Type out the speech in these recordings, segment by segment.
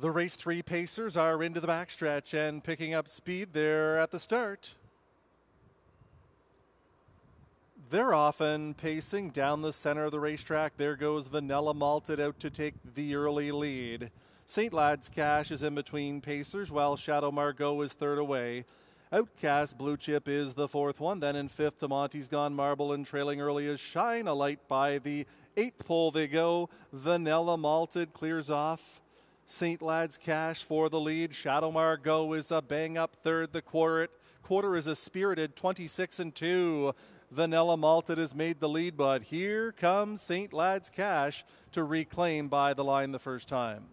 The race three pacers are into the backstretch and picking up speed there at the start. They're often pacing down the center of the racetrack. There goes Vanilla Malted out to take the early lead. St. Lad's Cash is in between pacers while Shadow Margot is third away. Outcast Blue Chip is the fourth one. Then in fifth Monty's Gone Marble and trailing early is Shine a Light by the eighth pole they go. Vanilla Malted clears off. St. Lad's Cash for the lead. Shadow Margot is a bang up third. The quarter, quarter is a spirited 26 and 2. Vanilla Malted has made the lead, but here comes St. Lad's Cash to reclaim by the line the first time.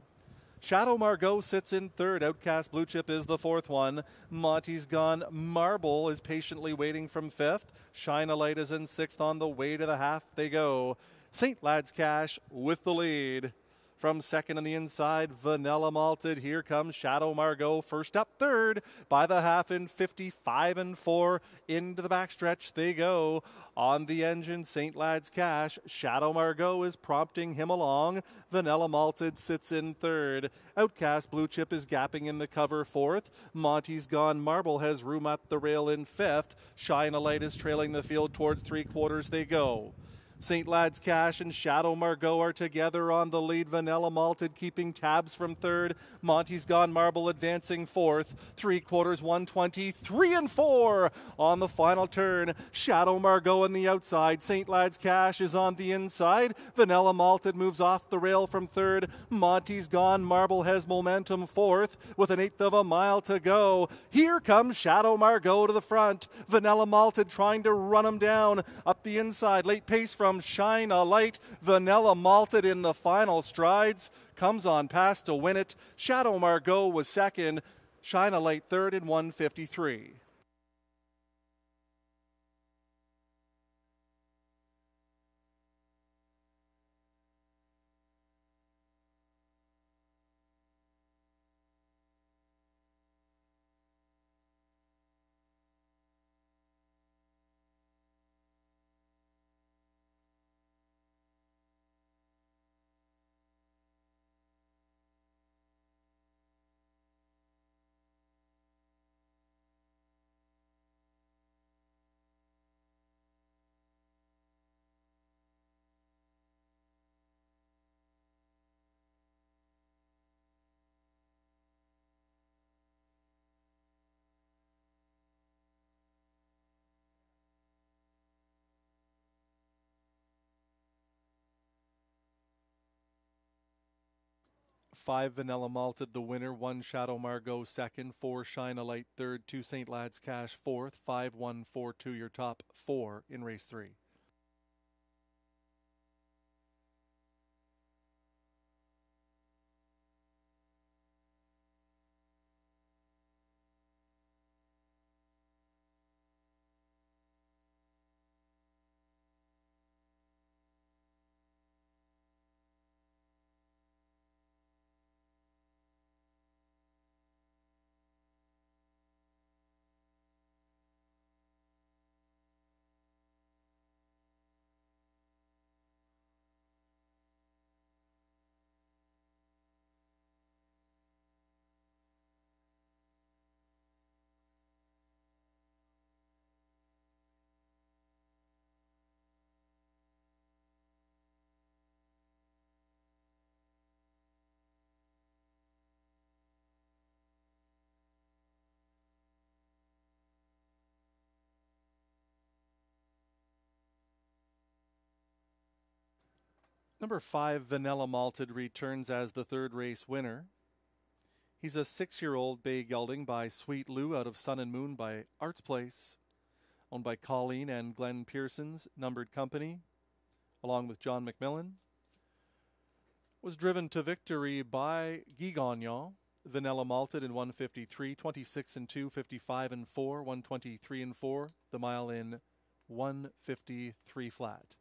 Shadow Margot sits in third. Outcast Blue Chip is the fourth one. Monty's Gone Marble is patiently waiting from fifth. Shine a Light is in sixth. On the way to the half they go. St. Lad's Cash with the lead. From second on the inside, Vanilla Malted. Here comes Shadow Margot. First up, third by the half in 55 and 4. Into the backstretch they go. On the engine, St. Lad's Cash. Shadow Margot is prompting him along. Vanilla Malted sits in third. Outcast Blue Chip is gapping in the cover fourth. Monty's Gone Marble has room at the rail in fifth. Shine a Light is trailing the field towards three quarters they go. St. Lad's Cash and Shadow Margot are together on the lead. Vanilla Malted keeping tabs from third. Monty's Gone Marble advancing fourth. Three quarters, 120, three and four on the final turn. Shadow Margot on the outside. St. Lad's Cash is on the inside. Vanilla Malted moves off the rail from third. Monty's Gone Marble has momentum fourth with an eighth of a mile to go. Here comes Shadow Margot to the front. Vanilla Malted trying to run him down up the inside. Late pace from from Shine a Light. Vanilla Malted in the final strides. Comes on past to win it. Shadow Margot was second. Shine a Light third in 153. Five Vanilla Malted, the winner. One Shadow Margot, second. Four Shine a Light, third. Two St. Lad's Cash, fourth. Five, one, four, two, your top four in race three. Number five, Vanilla Malted, returns as the third race winner. He's a six year old bay gelding by Sweet Lou out of Sun and Moon by Artsplace, owned by Colleen and Glenn Pearson's numbered company, along with John McMillan. Was driven to victory by Guy Gagnon, Vanilla Malted in 153, 26 and 2, 55 and 4, 123 and 4, the mile in 153 flat.